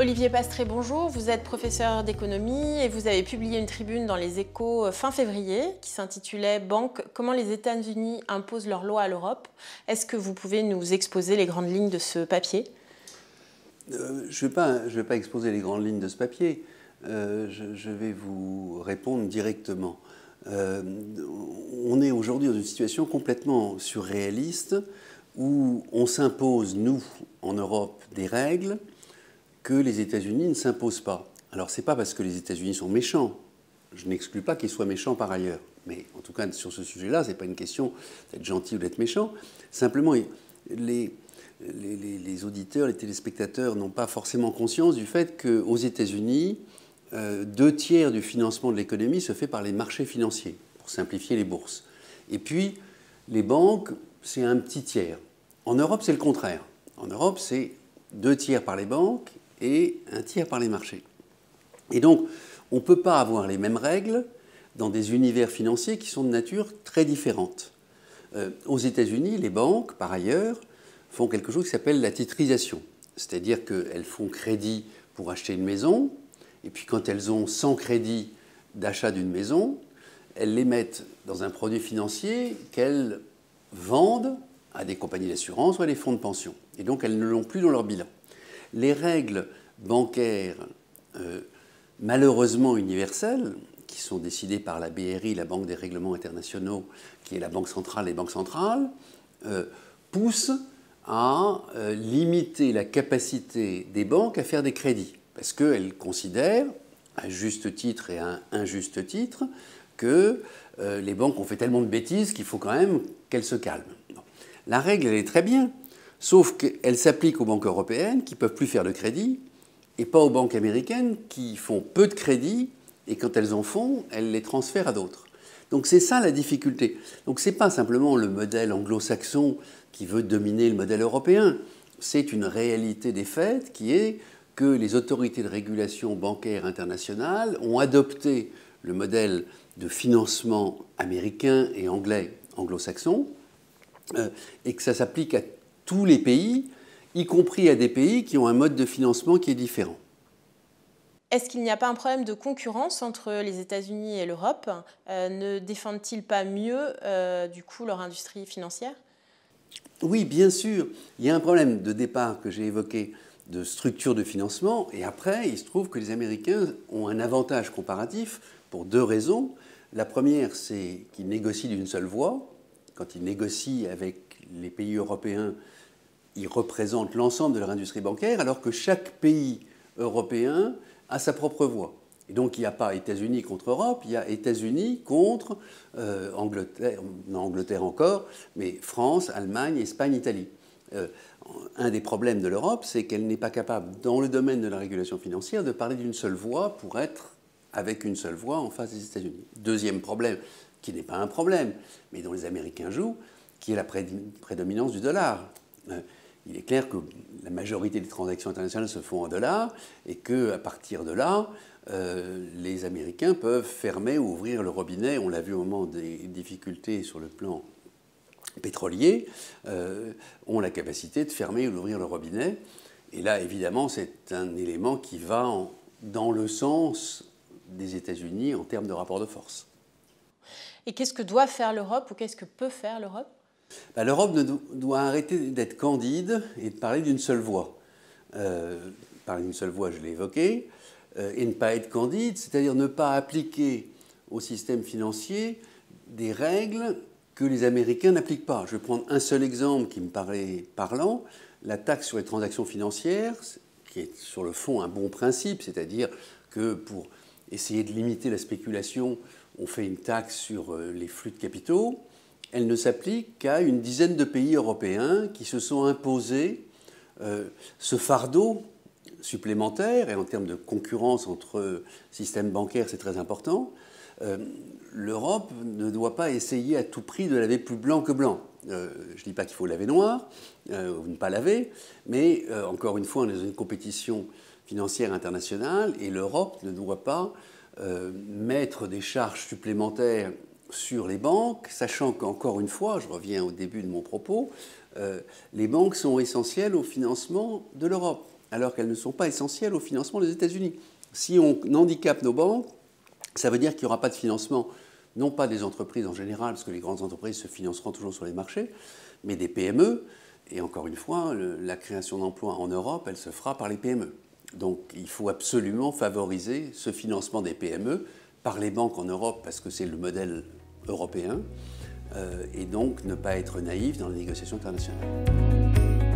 Olivier Pastré, bonjour. Vous êtes professeur d'économie et vous avez publié une tribune dans les échos euh, fin février qui s'intitulait Banque, comment les États-Unis imposent leurs lois à l'Europe. Est-ce que vous pouvez nous exposer les grandes lignes de ce papier? Euh, Je ne vais, pas exposer les grandes lignes de ce papier. Euh, je, vais vous répondre directement. on est aujourd'hui dans une situation complètement surréaliste où on s'impose, nous, en Europe, des règles que les États-Unis ne s'imposent pas. Alors, ce n'est pas parce que les États-Unis sont méchants. Je n'exclus pas qu'ils soient méchants par ailleurs. Mais en tout cas, sur ce sujet-là, ce n'est pas une question d'être gentil ou d'être méchant. Simplement, les, les, auditeurs, les téléspectateurs n'ont pas forcément conscience du fait qu'aux États-Unis, euh, deux tiers du financement de l'économie se fait par les marchés financiers, pour simplifier les bourses. Et puis, les banques, c'est un petit tiers. En Europe, c'est le contraire. En Europe, c'est deux tiers par les banques et un tiers par les marchés. Et donc, on ne peut pas avoir les mêmes règles dans des univers financiers qui sont de nature très différente. Euh, aux États-Unis, les banques, par ailleurs, font quelque chose qui s'appelle la titrisation. C'est-à-dire qu'elles font crédit pour acheter une maison, et puis quand elles ont 100 crédits d'achat d'une maison, elles les mettent dans un produit financier qu'elles vendent à des compagnies d'assurance ou à des fonds de pension. Et donc elles ne l'ont plus dans leur bilan. Les règles bancaires, euh, malheureusement universelles, qui sont décidées par la BRI, la Banque des règlements internationaux, qui est la banque centrale des banques centrales, euh, poussent à euh, limiter la capacité des banques à faire des crédits. Parce qu'elles considèrent, à juste titre et à injuste titre, que les banques ont fait tellement de bêtises qu'il faut quand même qu'elles se calment. La règle, elle est très bien, sauf qu'elle s'applique aux banques européennes qui ne peuvent plus faire de crédit et pas aux banques américaines qui font peu de crédit et quand elles en font, elles les transfèrent à d'autres. Donc c'est ça la difficulté. Donc ce n'est pas simplement le modèle anglo-saxon qui veut dominer le modèle européen, c'est une réalité des faits qui est que les autorités de régulation bancaire internationale ont adopté le modèle de financement américain et anglais anglo-saxon, euh, et que ça s'applique à tous les pays, y compris à des pays qui ont un mode de financement qui est différent. Est-ce qu'il n'y a pas un problème de concurrence entre les États-Unis et l'Europe? Euh, Ne défendent-ils pas mieux, euh, du coup, leur industrie financière? Oui, bien sûr. Il y a un problème de départ que j'ai évoqué de structure de financement, et après, il se trouve que les Américains ont un avantage comparatif pour deux raisons. La première, c'est qu'ils négocient d'une seule voix, quand ils négocient avec les pays européens, ils représentent l'ensemble de leur industrie bancaire, alors que chaque pays européen a sa propre voix. Donc il n'y a pas États-Unis contre Europe, il y a États-Unis contre euh, Angleterre, non Angleterre encore, mais France, Allemagne, Espagne, Italie. Euh, un des problèmes de l'Europe, c'est qu'elle n'est pas capable, dans le domaine de la régulation financière, de parler d'une seule voix pour être avec une seule voix en face des États-Unis. Deuxième problème, qui n'est pas un problème, mais dont les Américains jouent, qui est la prédominance du dollar. Euh, il est clair que la majorité des transactions internationales se font en dollars et qu'à partir de là, euh, les Américains peuvent fermer ou ouvrir le robinet. On l'a vu au moment des difficultés sur le plan pétrolier, euh, ont la capacité de fermer ou d'ouvrir le robinet. Et là, évidemment, c'est un élément qui va dans le sens des États-Unis en termes de rapport de force. Et qu'est-ce que doit faire l'Europe ou qu'est-ce que peut faire l'Europe? Bah, L'Europe doit arrêter d'être candide et de parler d'une seule voix. Euh, parler d'une seule voix, je l'ai évoqué, euh, et ne pas être candide, c'est-à-dire ne pas appliquer au système financier des règles que les Américains n'appliquent pas. Je vais prendre un seul exemple qui me paraît parlant, la taxe sur les transactions financières, qui est sur le fond un bon principe, c'est-à-dire que pour essayer de limiter la spéculation, on fait une taxe sur euh, les flux de capitaux, elle ne s'applique qu'à une dizaine de pays européens qui se sont imposés euh, ce fardeau supplémentaire, et en termes de concurrence entre systèmes bancaires, c'est très important. Euh, L'Europe ne doit pas essayer à tout prix de laver plus blanc que blanc. je ne dis pas qu'il faut laver noir, ou ne pas laver, mais encore une fois, on est dans une compétition financière internationale, et l'Europe ne doit pas euh, mettre des charges supplémentaires sur les banques, sachant qu'encore une fois, je reviens au début de mon propos, euh, les banques sont essentielles au financement de l'Europe. alors qu'elles ne sont pas essentielles au financement des États-Unis. Si on handicape nos banques, ça veut dire qu'il n'y aura pas de financement, non pas des entreprises en général, parce que les grandes entreprises se financeront toujours sur les marchés, mais des PME. Et encore une fois, la création d'emplois en Europe, elle se fera par les PME. Donc il faut absolument favoriser ce financement des PME par les banques en Europe, parce que c'est le modèle européen, euh, et donc ne pas être naïf dans les négociations internationales.